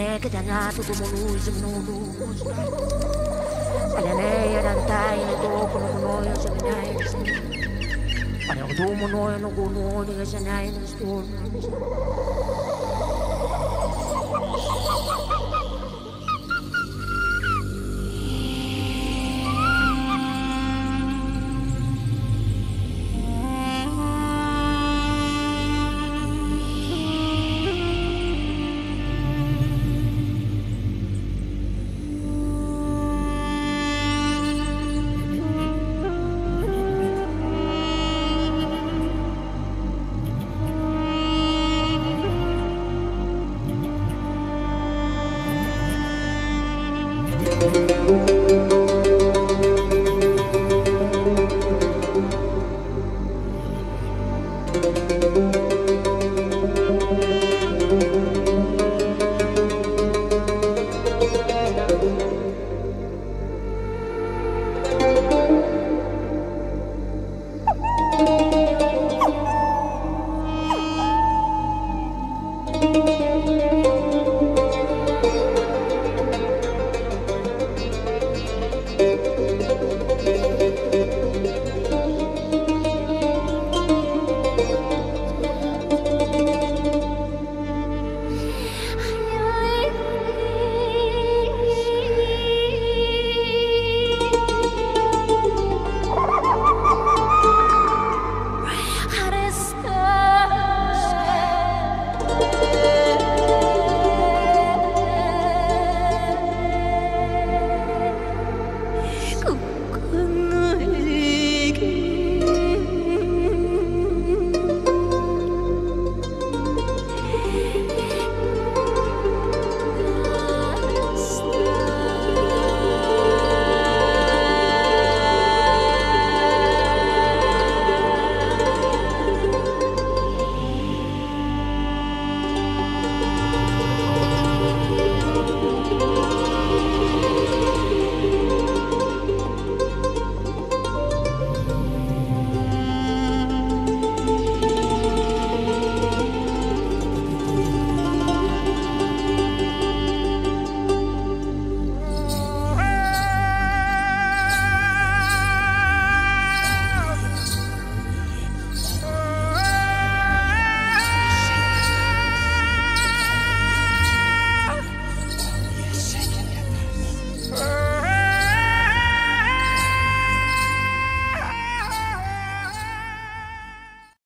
ねえけだなと供のイズムの動きあれねやらんたいのとこのこのよじゃないですあれはどうものよのこのお願いじゃないのなんです